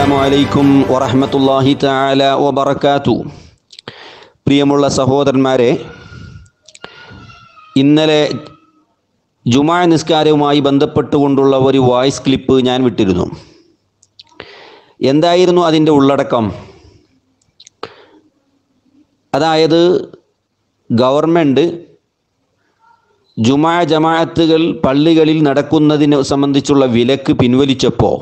അസ്സലാമു അലൈക്കും വറഹ്മത്തുള്ളാഹി താല വബറകാതു പ്രിയമുള്ള സഹോദരന്മാരെ ഇന്നലെ ജുമാ നിസ്കാരവുമായി ബന്ധപ്പെട്ടുകൊണ്ടുള്ള ഒരു വോയിസ് ക്ലിപ്പ് ഞാൻ വിട്ടിരുന്നു. എന്തായിരുന്നു അതിന്റെ ഉള്ളടക്കം? അതായത് ഗവൺമെന്റ് ജുമാ ജമാഅത്തുകൾ പള്ളികളിൽ നടക്കുന്നതിനെ സംബന്ധിച്ചുള്ള വിലക്ക് പിൻവലിച്ചപ്പോൾ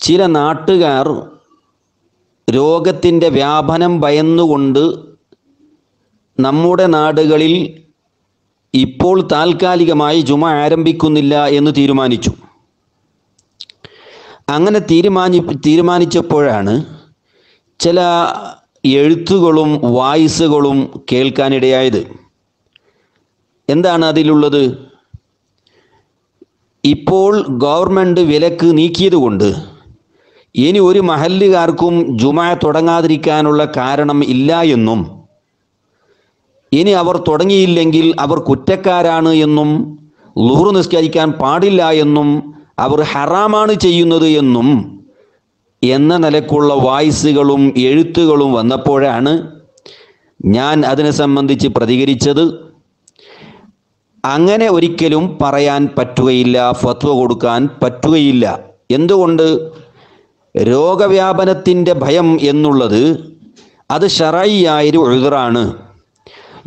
ചില നാട്ടുകാർ രോഗത്തിന്റെ വ്യാപനം ഭയന്നുകൊണ്ട് നമ്മുടെ നാടുകളിൽ ഇപ്പോൾ താൽക്കാലികമായി ജുമ ആരംഭിക്കുന്നില്ല എന്ന് തീരുമാനിച്ചു. അങ്ങനെ തീരുമാനി തീരുമാനിച്ചപ്പോഴാണ് ചില എഴുത്തുകളും വായിസുകളും കേൾക്കാനിടയായത്. എന്താണ് അതിലുള്ളത്? ഇപ്പോൾ ഗവൺമെന്റ് വിലക്ക് നീക്കിയതുകൊണ്ട് ഇനി ഒരു മഹല്ലുകാർക്കും ജുമ തുടങ്ങാതിരിക്കാനുള്ള കാരണം ഇല്ല എന്നും ഇനി അവർ തുടങ്ങിയില്ലെങ്കിൽ അവർ കുറ്റക്കാരാണ് എന്നും ലുഹുർ നിസ്കരിക്കാൻ പാടില്ല എന്നും അവർ ഹറാമാണ് ചെയ്യുന്നത് എന്നും എന്ന നിലക്കുള്ള വായിസുകളും എഴുത്തുകളും വന്നപ്പോഴാണ് ഞാൻ അതിനെ സംബന്ധിച്ച് പ്രതികരിച്ചത്. അങ്ങനെ ഒരിക്കലും പറയാൻ പറ്റുകയില്ല ഫത്വ കൊടുക്കാൻ പറ്റുകയില്ല. എന്തുകൊണ്ട്? രോഗവ്യാപനത്തിന്റെ ഭയം എന്നുള്ളത് അത് ഷറായിയായൊരു എഴുതറാണ്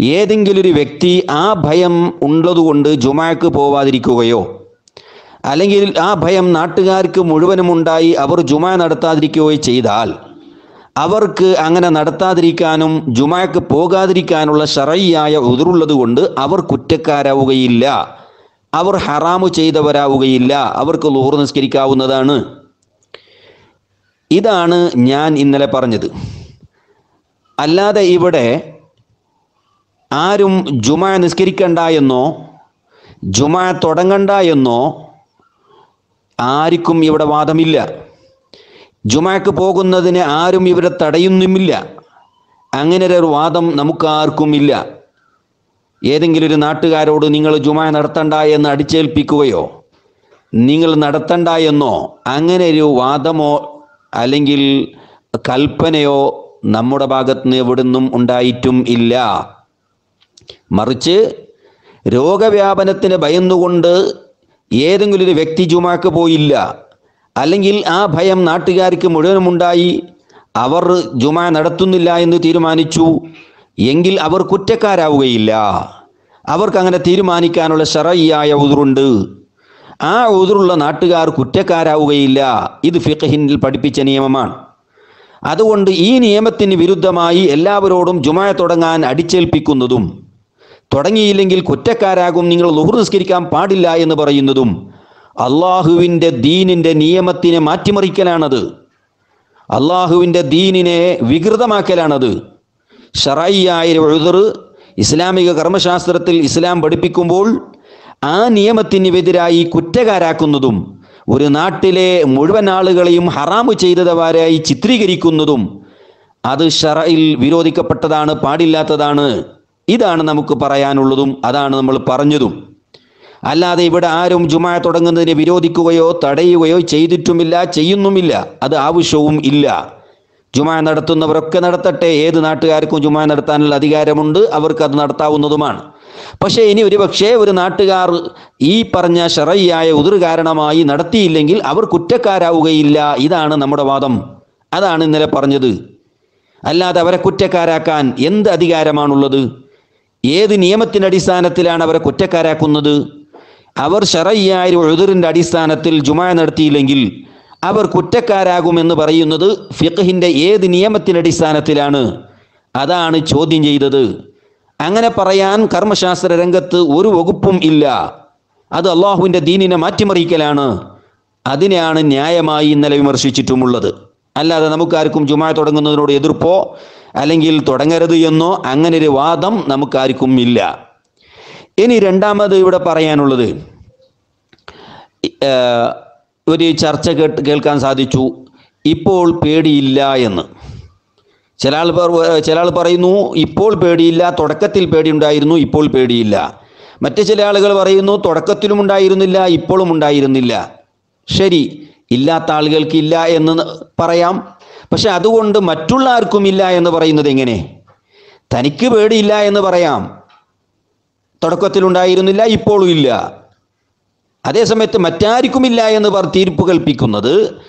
ഏതെങ്കിലും ഒരു വ്യക്തി ആ ഭയം ഉള്ളതുകൊണ്ട് ജുമാക്ക് പോവാതിരിക്കുകയോ അല്ലെങ്കിൽ ആ ഭയം നാട്ടുകാർക്ക് മുഴുവനും ഉണ്ടായി അവർ ജുമ നടത്താതിരിക്കുകയോ ചെയ്താൽ അവർക്ക് അങ്ങനെ നടത്താതിരിക്കാനും ജുമാക്ക് പോകാതിരിക്കാനുള്ള ഷറയ്യായ ഉതിറുള്ളത് കൊണ്ട് അവർ കുറ്റക്കാരാവുകയില്ല. അവർ ഹറാമു ചെയ്തവരാവുകയില്ല. അവർക്ക് ലൂർ നിസ്കരിക്കാവുന്നതാണ്. ഇതാണ് ഞാൻ ഇന്നലെ പറഞ്ഞത്. അല്ലാതെ ഇവിടെ ആരും ജുമ നിസ്കരിക്കണ്ട എന്നോ ജുമ തുടങ്ങണ്ട എന്നോ ആർക്കും ഇവിടെ വാദമില്ല. ജുമാക്ക് പോകുന്നതിന് ആരും ഇവിടെ തടയുന്നുമില്ല. അങ്ങനെ ഒരു വാദം നമുക്കാർക്കും ഇല്ല. ഏതെങ്കിലും ഒരു നാട്ടുകാരോട് നിങ്ങൾ ജുമ നടത്തണ്ട എന്ന് അടിച്ചേൽപ്പിക്കുകയോ നിങ്ങൾ നടത്തണ്ട എന്നോ അങ്ങനെ ഒരു വാദമോ അല്ലെങ്കിൽ കൽപ്പനയോ നമ്മുടെ ഭാഗത്ത് നിന്ന് എവിടുന്നും ഉണ്ടായിട്ടും ഇല്ല. മറിച്ച് രോഗവ്യാപനത്തിന് ഭയന്നുകൊണ്ട് ഏതെങ്കിലും ഒരു വ്യക്തി ജുമാക്ക് പോയില്ല. അല്ലെങ്കിൽ ആ ഭയം നാട്ടുകാർക്ക് മുഴുവനുമുണ്ടായി. അവർ ജുമാ നടത്തുന്നില്ല എന്ന് തീരുമാനിച്ചു. എങ്കിൽ അവർ കുറ്റക്കാരാവുകയില്ല. അവർക്ക് അങ്ങനെ തീരുമാനിക്കാനുള്ള ശറയ്യായ ഉതിറുണ്ട് ആ ഉതിറുള്ള നാട്ടുകാർ കുറ്റക്കാരാവുകയില്ല. ഇത് ഫിഖഹിനിൽ പഠിപ്പിച്ച നിയമമാണ്. അതുകൊണ്ട് ഈ നിയമത്തിന് വിരുദ്ധമായി എല്ലാവരോടും ജുമായ തുടങ്ങാൻ അടിച്ചേൽപ്പിക്കുന്നതും തുടങ്ങിയില്ലെങ്കിൽ കുറ്റക്കാരാകും നിങ്ങൾ ലുഹുർ നിസ്കരിക്കാൻ പാടില്ല എന്ന് പറയുന്നതും അള്ളാഹുവിന്റെ ദീനിന്റെ നിയമത്തിനെ മാറ്റിമറിക്കലാണത്. അള്ളാഹുവിന്റെ ദീനിനെ വികൃതമാക്കലാണത്. ഷറായിയായ ഉഴുതർ ഇസ്ലാമിക കർമ്മശാസ്ത്രത്തിൽ ഇസ്ലാം പഠിപ്പിക്കുമ്പോൾ ആ നിയമത്തിനെതിരായി കുറ്റകാരാക്കുന്നതും ഒരു നാട്ടിലെ മുഴുവൻ ആളുകളെയും ഹറാമു ചെയ്തതവരായി ചിത്രീകരിക്കുന്നതും അത് ഷറയിൽ വിരോധിക്കപ്പെട്ടതാണ് പാടില്ലാത്തതാണ്. ഇതാണ് നമുക്ക് പറയാനുള്ളതും അതാണ് നമ്മൾ പറഞ്ഞതും. അല്ലാതെ ഇവിടെ ആരും ജുമാ തുടങ്ങുന്നതിനെ വിരോധിക്കുകയോ തടയുകയോ ചെയ്തിട്ടുമില്ല ചെയ്യുന്നുമില്ല. അത് ആവശ്യവും ഇല്ല. ജുമാ നടത്തുന്നവരൊക്കെ നടത്തട്ടെ. ഏത് നാട്ടുകാർക്കും ജുമാ നടത്താനുള്ള അധികാരമുണ്ട്. അവർക്ക് അത് നടത്താവുന്നതുമാണ്. പക്ഷേ ഇനി ഒരു പക്ഷേ ഒരു നാട്ടുകാർ ഈ പറഞ്ഞ ഷറയ്യായ ഉതിർ കാരണമായി നടത്തിയില്ലെങ്കിൽ അവർ കുറ്റക്കാരാവുകയില്ല. ഇതാണ് നമ്മുടെ വാദം. അതാണ് ഇന്നലെ പറഞ്ഞത്. അല്ലാതെ അവരെ കുറ്റക്കാരാക്കാൻ എന്ത് അധികാരമാണുള്ളത്? ഏത് നിയമത്തിന്റെ അടിസ്ഥാനത്തിലാണ് അവരെ കുറ്റക്കാരാക്കുന്നത്? അവർ ഷറയ്യായ ഒഴുതിറിന്റെ അടിസ്ഥാനത്തിൽ ജുമാ നടത്തിയില്ലെങ്കിൽ അവർ കുറ്റക്കാരാകുമെന്ന് പറയുന്നത് ഫിഖഹിന്റെ ഏത് നിയമത്തിന്റെ അടിസ്ഥാനത്തിലാണ്? അതാണ് ചോദ്യം ചെയ്തത്. അങ്ങനെ പറയാൻ കർമ്മശാസ്ത്ര രംഗത്ത് ഒരു വകുപ്പും ഇല്ല. അത് അള്ളാഹുവിന്റെ ദീനിനെ മാറ്റിമറിക്കലാണ്. അതിനെയാണ് ന്യായമായി ഇന്നലെ വിമർശിച്ചിട്ടുമുള്ളത്. അല്ലാതെ നമുക്കാർക്കും ജുമാ തുടങ്ങുന്നതിനോട് എതിർപ്പോ അല്ലെങ്കിൽ തുടങ്ങരുത് എന്നോ അങ്ങനെ ഒരു വാദം നമുക്കാർക്കും ഇല്ല. ഇനി രണ്ടാമത് ഇവിടെ പറയാനുള്ളത്. ഒരു ചർച്ച കേട്ട് കേൾക്കാൻ സാധിച്ചു. ഇപ്പോൾ പേടിയില്ല എന്ന്. ചില ആൾ ചില ആൾ പറയുന്നു ഇപ്പോൾ പേടിയില്ല തുടക്കത്തിൽ പേടി ഉണ്ടായിരുന്നു ഇപ്പോൾ പേടിയില്ല. മറ്റു ചില ആളുകൾ പറയുന്നു തുടക്കത്തിലും ഉണ്ടായിരുന്നില്ല ഇപ്പോഴും ഉണ്ടായിരുന്നില്ല. ശരി ഇല്ലാത്ത ആളുകൾക്ക് ഇല്ല എന്ന് പറയാം. പക്ഷെ അതുകൊണ്ട് മറ്റുള്ള ആർക്കും ഇല്ല എന്ന് പറയുന്നത് എങ്ങനെ? തനിക്ക് പേടിയില്ല എന്ന് പറയാം. തുടക്കത്തിലുണ്ടായിരുന്നില്ല ഇപ്പോഴും ഇല്ല. അതേസമയത്ത് മറ്റാർക്കുമില്ല എന്ന് പറ തീർപ്പ് കൽപ്പിക്കുന്നത്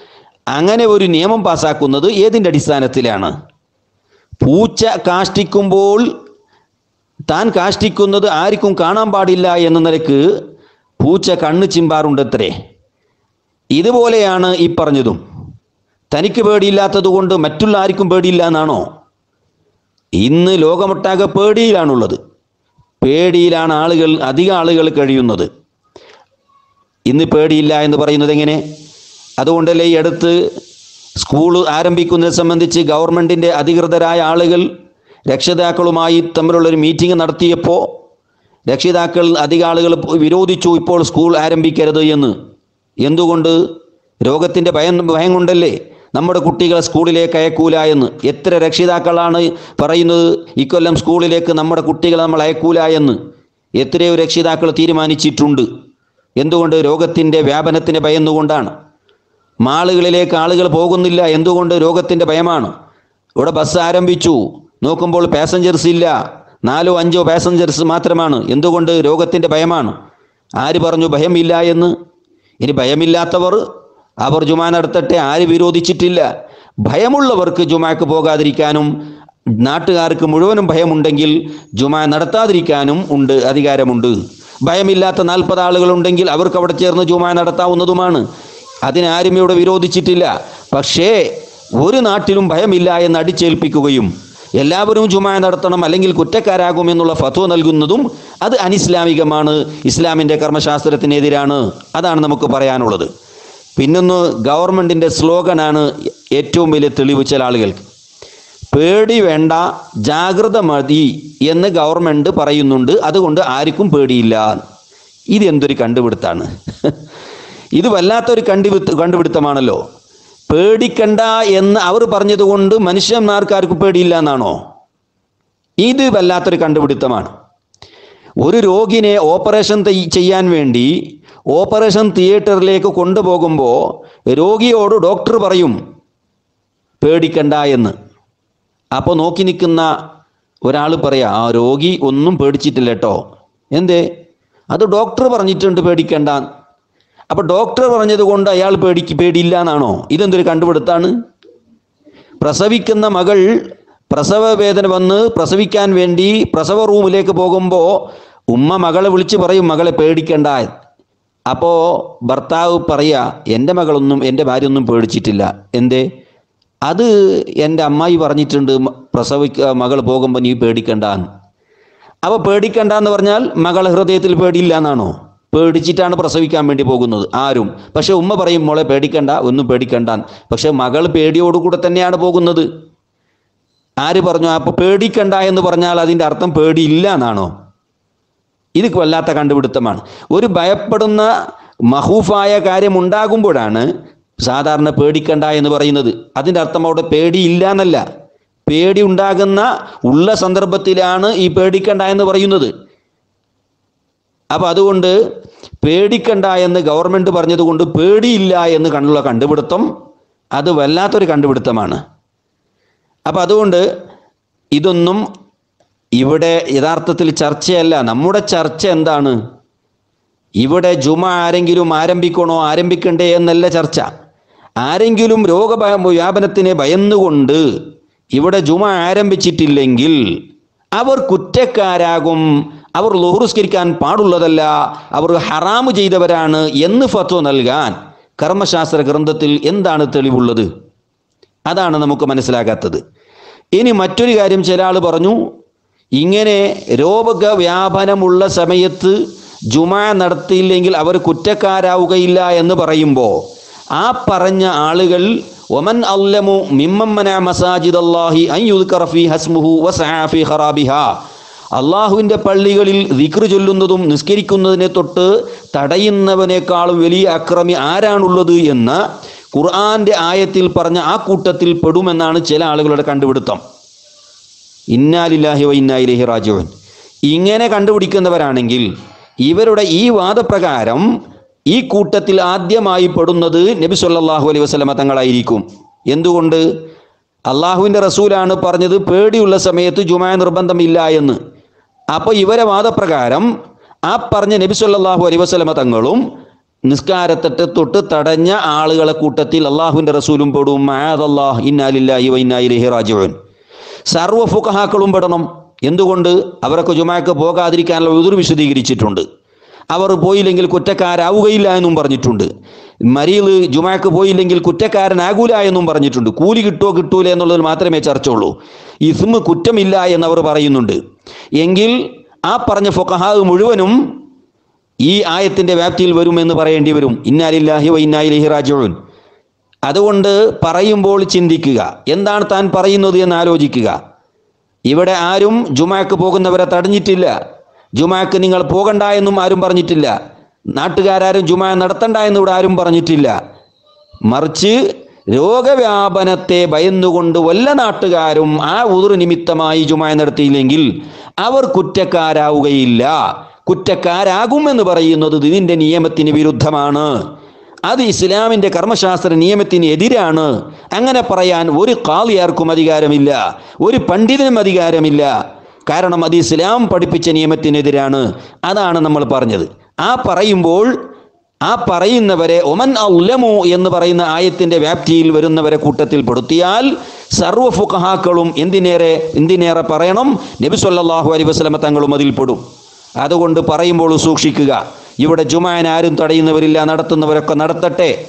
അങ്ങനെ ഒരു നിയമം പാസാക്കുന്നത് ഏതിന്റെ അടിസ്ഥാനത്തിലാണ്? പൂച്ച കാഷ്ടിക്കുമ്പോൾ താൻ കാഷ്ടിക്കുന്നത് ആർക്കും കാണാൻ പാടില്ല എന്ന നിലയ്ക്ക് പൂച്ച കണ്ണ് ചിമ്പാറുണ്ടത്രേ. ഇതുപോലെയാണ് ഈ പറഞ്ഞതും. തനിക്ക് പേടിയില്ലാത്തത് കൊണ്ട് മറ്റുള്ള ആർക്കും പേടിയില്ല എന്നാണോ? ഇന്ന് ലോകമൊട്ടാകെ പേടിയിലാണുള്ളത്. പേടിയിലാണ് ആളുകൾ അധിക ആളുകൾ കഴിയുന്നത്. ഇന്ന് പേടിയില്ല എന്ന് പറയുന്നത് എങ്ങനെ? അതുകൊണ്ടല്ലേ ഈ അടുത്ത് സ്കൂൾ ആരംഭിക്കുന്നത് സംബന്ധിച്ച് ഗവൺമെന്റിന്റെ അധികൃതരായ ആളുകൾ രക്ഷിതാക്കളുമായി തമ്മിലുള്ളൊരു മീറ്റിംഗ് നടത്തിയപ്പോൾ രക്ഷിതാക്കൾ അധിക ആളുകൾ വിരോധിച്ചു ഇപ്പോൾ സ്കൂൾ ആരംഭിക്കരുത് എന്ന്. എന്തുകൊണ്ട്? രോഗത്തിന്റെ ഭയം ഭയം കൊണ്ടല്ലേ നമ്മുടെ കുട്ടികളെ സ്കൂളിലേക്ക് അയക്കൂല എന്ന്. എത്ര രക്ഷിതാക്കളാണ് പറയുന്നത്? ഇക്കൊല്ലം സ്കൂളിലേക്ക് നമ്മുടെ കുട്ടികളെ നമ്മൾ അയക്കൂല എന്ന്. എത്രയോ രക്ഷിതാക്കൾ തീരുമാനിച്ചിട്ടുണ്ട്. എന്തുകൊണ്ട്? രോഗത്തിന്റെ വ്യാപനത്തിന് ഭയന്നുകൊണ്ടാണ്. മാളുകളിലേക്ക് ആളുകൾ പോകുന്നില്ല എന്തുകൊണ്ട് രോഗത്തിന്റെ ഭയമാണ്? ഇവിടെ ബസ് ആരംഭിച്ചു. നോക്കുമ്പോൾ പാസഞ്ചേഴ്സ് ഇല്ല. നാലോ അഞ്ചോ പാസഞ്ചേഴ്സ് മാത്രമാണ്. എന്തുകൊണ്ട് രോഗത്തിന്റെ ഭയമാണ്? ആര് പറഞ്ഞു ഭയമില്ല എന്ന്? ഇനി ഭയമില്ലാത്തവർ അവർ ജുമാ നടത്തട്ടെ ആര് വിരോധിച്ചിട്ടില്ല? ഭയമുള്ളവർക്ക് ജുമാക്ക് പോകാതിരിക്കാനും നാട്ടുകാർക്ക് മുഴുവനും ഭയമുണ്ടെങ്കിൽ ജുമാ നടത്താതിരിക്കാനും ഉണ്ട് അധികാരമുണ്ട്. ഭയമില്ലാത്ത നാൽപ്പത് ആളുകളുണ്ടെങ്കിൽ അവർക്ക് അവിടെ ചേർന്ന് ജുമാ നടത്താവുന്നതുമാണ്. അതിനാരും ഇവിടെ വിരോധിച്ചിട്ടില്ല. പക്ഷേ ഒരു നാട്ടിലും ഭയമില്ല എന്ന് അടിച്ചേൽപ്പിക്കുകയും എല്ലാവരും ജുമാ നടത്തണം അല്ലെങ്കിൽ കുറ്റക്കാരാകും എന്നുള്ള ഫത്വ നൽകുന്നതും അത് അനിസ്ലാമികമാണ്. ഇസ്ലാമിന്റെ കർമ്മശാസ്ത്രത്തിനെതിരാണ്. അതാണ് നമുക്ക് പറയാനുള്ളത്. പിന്നൊന്ന് ഗവൺമെന്റിന്റെ സ്ലോഗനാണ് ഏറ്റവും വലിയ തെളിവ് ചില ആളുകൾക്ക്. പേടി വേണ്ട ജാഗ്രത മതി എന്ന് ഗവൺമെന്റ് പറയുന്നുണ്ട്. അതുകൊണ്ട് ആർക്കും പേടിയില്ല. ഇത് എന്തൊരു കണ്ടുപിടുത്താണ്? ഇത് വല്ലാത്തൊരു കണ്ടുപിടുത്ത കണ്ടുപിടുത്തമാണല്ലോ. പേടിക്കണ്ട എന്ന് അവർ പറഞ്ഞതുകൊണ്ട് മനുഷ്യന്മാർക്കാർക്കും പേടിയില്ല എന്നാണോ ഇത് വല്ലാത്തൊരു കണ്ടുപിടുത്തമാണ്. ഒരു രോഗിനെ ഓപ്പറേഷൻ ചെയ്യാൻ വേണ്ടി ഓപ്പറേഷൻ തിയേറ്ററിലേക്ക് കൊണ്ടുപോകുമ്പോൾ രോഗിയോട് ഡോക്ടർ പറയും പേടിക്കണ്ട എന്ന്. അപ്പോൾ നോക്കി നിൽക്കുന്ന ഒരാൾ പറയാ ആ രോഗി ഒന്നും പേടിച്ചിട്ടില്ല കേട്ടോ എന്തേ? അത് ഡോക്ടർ പറഞ്ഞിട്ടുണ്ട് പേടിക്കണ്ട. അപ്പോൾ ഡോക്ടർ പറഞ്ഞത് കൊണ്ട് അയാൾ പേടിക്ക് പേടിയില്ല എന്നാണോ ഇതെന്തൊരു കണ്ടുപിടുത്താണ്? പ്രസവിക്കുന്ന മകൾ പ്രസവ വേദന വന്ന് പ്രസവിക്കാൻ വേണ്ടി പ്രസവ റൂമിലേക്ക് പോകുമ്പോൾ ഉമ്മ മകളെ വിളിച്ച് പറയും മകളെ പേടിക്കണ്ട. അപ്പോൾ ഭർത്താവ് പറയുക എന്റെ മകളൊന്നും എന്റെ ഭാര്യ ഒന്നും പേടിച്ചിട്ടില്ല. എന്തേ? അത് എന്റെ അമ്മായി പറഞ്ഞിട്ടുണ്ട് പ്രസവിക്ക മകൾ പോകുമ്പോൾ നീ പേടിക്കണ്ട അപ്പോൾ പേടിക്കണ്ട എന്ന് പറഞ്ഞാൽ മകൾ ഹൃദയത്തിൽ പേടിയില്ല എന്നാണോ പേടിച്ചിട്ടാണ് പ്രസവിക്കാൻ വേണ്ടി പോകുന്നത്. ആരും. പക്ഷെ ഉമ്മ പറയും മോളെ പേടിക്കണ്ട ഒന്നും പേടിക്കണ്ട പക്ഷെ മകൾ പേടിയോടുകൂടെ തന്നെയാണ് പോകുന്നത്. ആര് പറഞ്ഞു അപ്പോൾ പേടിക്കണ്ട എന്ന് പറഞ്ഞാൽ അതിന്റെ അർത്ഥം പേടിയില്ല എന്നാണോ? ഇത് വല്ലാത്ത കണ്ടുപിടുത്തമാണ്. ഒരു ഭയപ്പെടുന്ന മഹൂഫായ കാര്യം ഉണ്ടാകുമ്പോഴാണ് സാധാരണ പേടിക്കണ്ട എന്ന് പറയുന്നത്. അതിന്റെ അർത്ഥം അവിടെ പേടിയില്ല എന്നല്ല. പേടി ഉണ്ടാകുന്ന ഉള്ള സന്ദർഭത്തിലാണ് ഈ പേടിക്കണ്ട എന്ന് പറയുന്നത്. അപ്പം അതുകൊണ്ട് പേടിക്കണ്ട എന്ന് ഗവൺമെന്റ് പറഞ്ഞതുകൊണ്ട് പേടിയില്ല എന്ന് കണ്ടുള്ള കണ്ടുപിടുത്തം അത് വല്ലാത്തൊരു കണ്ടുപിടുത്തമാണ്. അപ്പം അതുകൊണ്ട് ഇതൊന്നും ഇവിടെ യഥാർത്ഥത്തിൽ ചർച്ചയല്ല. നമ്മുടെ ചർച്ച എന്താണ്? ഇവിടെ ജുമ ആരെങ്കിലും ആരംഭിക്കണോ ആരംഭിക്കണ്ടേ എന്നല്ല ചർച്ച. ആരെങ്കിലും രോഗഭയ വ്യാപനത്തിനെ ഭയന്നുകൊണ്ട് ഇവിടെ ജുമ ആരംഭിച്ചിട്ടില്ലെങ്കിൽ അവർ കുറ്റക്കാരാകും അവർ ലോഹുസ്കരിക്കാൻ പാടുള്ളതല്ല അവർ ഹറാമ് ചെയ്തവരാണ് എന്ന് ഫത്വ നൽകാൻ കർമ്മശാസ്ത്ര ഗ്രന്ഥത്തിൽ എന്താണ് തെളിവുള്ളത്? അതാണ് നമുക്ക് മനസ്സിലാകാത്തത്. ഇനി മറ്റൊരു കാര്യം ചില ആൾ പറഞ്ഞു ഇങ്ങനെ രോഗ വ്യാപനമുള്ള സമയത്ത് ജുമാ നടത്തിയില്ലെങ്കിൽ അവർ കുറ്റക്കാരാവുകയില്ല എന്ന് പറയുമ്പോൾ ആ പറഞ്ഞ ആളുകൾ ഒമൻ അല്ലമു മിമ്മന മസാജിദ് അല്ലാഹി അയ്യുദ്കറഫി ഹസ്മുഹു വസാഫി ഖറാബിഹ അള്ളാഹുവിന്റെ പള്ളികളിൽ ദിക്ർ ചൊല്ലുന്നതും നിസ്കരിക്കുന്നതിനെ തൊട്ട് തടയുന്നവനേക്കാളും വലിയ അക്രമി ആരാണുള്ളത് എന്ന് ഖുർആന്റെ ആയത്തിൽ പറഞ്ഞ ആ കൂട്ടത്തിൽ പെടുമെന്നാണ് ചില ആളുകളുടെ കണ്ടുപിടുത്തം. ഇന്നാലില്ലാഹി വ ഇന്നായിലേഹി റാജിവൻ ഇങ്ങനെ കണ്ടുപിടിക്കുന്നവരാണെങ്കിൽ ഇവരുടെ ഈ വാദപ്രകാരം ഈ കൂട്ടത്തിൽ ആദ്യമായി പെടുന്നത് നബി സല്ലാഹു അലൈഹി വസ്ലമ തങ്ങളായിരിക്കും. എന്തുകൊണ്ട്? അള്ളാഹുവിന്റെ റസൂലാണ് പറഞ്ഞത് പേടിയുള്ള സമയത്ത് ജുമാ നിർബന്ധമില്ല എന്ന്. അപ്പോൾ ഇവരെ വാദപ്രകാരം ആ പറഞ്ഞ നബി സല്ലാഹു അലൈഹി വസല്ലമ തങ്ങളും നിസ്കാരത്തിട്ട് തൊട്ട് തടഞ്ഞ ആളുകളെ കൂട്ടത്തിൽ അള്ളാഹുവിന്റെ റസൂലും പെടും. മാദല്ലാഹ് ഇന്നാലില്ലാഹി വ ഇന്നാ ഇലൈഹി റാജിഊൻ. സർവ ഫുഖഹാക്കളും പെടണം. എന്തുകൊണ്ട്? അവരൊക്കെ ജുമാക്ക് പോകാതിരിക്കാനുള്ള എതിർ വിശദീകരിച്ചിട്ടുണ്ട്. അവർ പോയില്ലെങ്കിൽ കുറ്റക്കാരാവുകയില്ല എന്നും പറഞ്ഞിട്ടുണ്ട്. മരീൽ ജുമാക്ക് പോയില്ലെങ്കിൽ കുറ്റക്കാരനാകൂല എന്നും പറഞ്ഞിട്ടുണ്ട്. കൂലി കിട്ടുമോ കിട്ടൂല എന്നുള്ളതിൽ മാത്രമേ ചർച്ച ചർച്ചയുള്ളൂ. ഇസ്മ കുറ്റമില്ല എന്നവർ പറയുന്നുണ്ട്. എങ്കിൽ ആ പറഞ്ഞ ഫൊക്കഹാദ് മുഴുവനും ഈ ആയത്തിന്റെ വ്യാപ്തിയിൽ വരുമെന്ന് പറയേണ്ടി വരും. ഇന്നാലില്ലാഹി വ ഇന്നായിലഹി റാജിഊൻ. അതുകൊണ്ട് പറയുമ്പോൾ ചിന്തിക്കുക. എന്താണ് താൻ പറയുന്നത് എന്ന് ആലോചിക്കുക. ഇവിടെ ആരും ജുമാക്ക് പോകുന്നവരെ തടഞ്ഞിട്ടില്ല. ജുമാക്ക് നിങ്ങൾ പോകണ്ട എന്നും ആരും പറഞ്ഞിട്ടില്ല. നാട്ടുകാരും ജുമാ നടത്തണ്ട എന്ന് ഇവിടെ ആരും പറഞ്ഞിട്ടില്ല. മറിച്ച് രോഗവ്യാപനത്തെ ഭയന്നുകൊണ്ട് വല്ല നാട്ടുകാരും ആ ഉതിർ നിമിത്തമായി ജുമാ നടത്തിയില്ലെങ്കിൽ അവർ കുറ്റക്കാരാവുകയില്ല. കുറ്റക്കാരാകും എന്ന് പറയുന്നത് ഇതിന്റെ നിയമത്തിന് വിരുദ്ധമാണ്. അത് ഇസ്ലാമിന്റെ കർമ്മശാസ്ത്ര നിയമത്തിന് എതിരാണ്. അങ്ങനെ പറയാൻ ഒരു കാളിയാർക്കും അധികാരമില്ല. ഒരു പണ്ഡിതനും അധികാരമില്ല. കാരണം അത് ഇസ്ലാം പഠിപ്പിച്ച നിയമത്തിനെതിരാണ്. അതാണ് നമ്മൾ പറഞ്ഞത്. ആ പറയുമ്പോൾ ആ പറയുന്നവരെ ഒമൻ ഔലമു എന്ന് പറയുന്ന ആയത്തിന്റെ വ്യാപ്തിയിൽ വരുന്നവരെ കൂട്ടത്തിൽ പെടുത്തിയാൽ സർവ ഫുഖഹാക്കളും എന്തിനേറെ എന്തിനേറെ പറയണം? നബി സല്ലാഹു അലൈഹി വസ്ലമ തങ്ങളും അതിൽ പെടും അതുകൊണ്ട് പറയുമ്പോൾ സൂക്ഷിക്കുക. ഇവിടെ ജുമാൻ ആരും തടയുന്നവരില്ല നടത്തുന്നവരൊക്കെ നടത്തട്ടെ.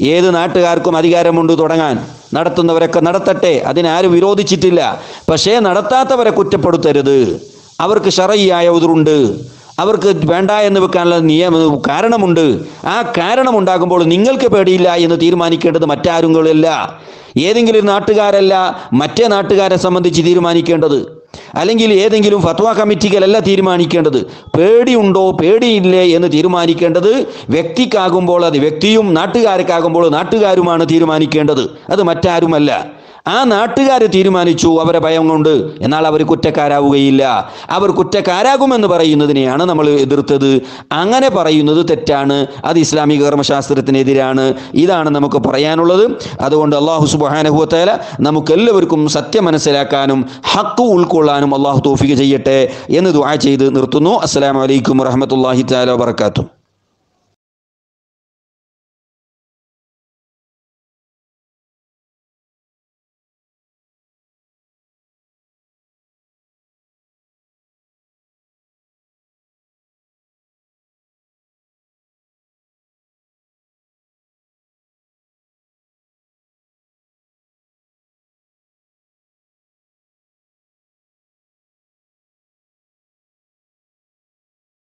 ഏത് നാട്ടുകാർക്കും അധികാരമുണ്ട് തുടങ്ങാൻ. നടത്തുന്നവരൊക്കെ നടത്തട്ടെ അതിനാരും വിരോധിച്ചിട്ടില്ല. പക്ഷേ നടത്താത്തവരെ കുറ്റപ്പെടുത്തരുത്. അവർക്ക് ഷറയ്യായ ഉതിറുണ്ട് അവർക്ക് വേണ്ട എന്ന് വെക്കാനുള്ള നിയമ കാരണമുണ്ട്. ആ കാരണമുണ്ടാകുമ്പോൾ നിങ്ങൾക്ക് പേടിയില്ല എന്ന് തീരുമാനിക്കേണ്ടത് മറ്റാരുങ്ങളല്ല ഏതെങ്കിലും നാട്ടുകാരല്ല മറ്റേ നാട്ടുകാരെ സംബന്ധിച്ച് തീരുമാനിക്കേണ്ടത്. അല്ലെങ്കിൽ ഏതെങ്കിലും ഫത്വ കമ്മിറ്റികളല്ല തീരുമാനിക്കേണ്ടത്? പേടിയുണ്ടോ? പേടിയില്ലേ എന്ന് തീരുമാനിക്കേണ്ടത് വ്യക്തിക്കാകുമ്പോൾ അത് വ്യക്തിയും നാട്ടുകാർക്കാകുമ്പോൾ നാട്ടുകാരുമാണ് തീരുമാനിക്കേണ്ടത്. അത് മറ്റാരുമല്ല. ആ നാട്ടുകാർ തീരുമാനിച്ചു അവരെ ഭയം കൊണ്ട്. എന്നാൽ അവർ കുറ്റക്കാരാവുകയില്ല. അവർ കുറ്റക്കാരാകുമെന്ന് പറയുന്നതിനെയാണ് നമ്മൾ എതിർത്തത്. അങ്ങനെ പറയുന്നത് തെറ്റാണ്. അത് ഇസ്ലാമിക കർമ്മശാസ്ത്രത്തിനെതിരാണ് ഇതാണ് നമുക്ക് പറയാനുള്ളത്. അതുകൊണ്ട് അള്ളാഹു സുബാനഹുത്തേല നമുക്കെല്ലാവർക്കും സത്യം മനസ്സിലാക്കാനും ഹക്ക് ഉൾക്കൊള്ളാനും അള്ളാഹു തോഫിക്ക് ചെയ്യട്ടെ എന്ന് ദുആ ചെയ്ത് നിർത്തുന്നു. അസ്സലാമലൈക്കും വറഹമത്തല്ലാഹി താല വാത്തു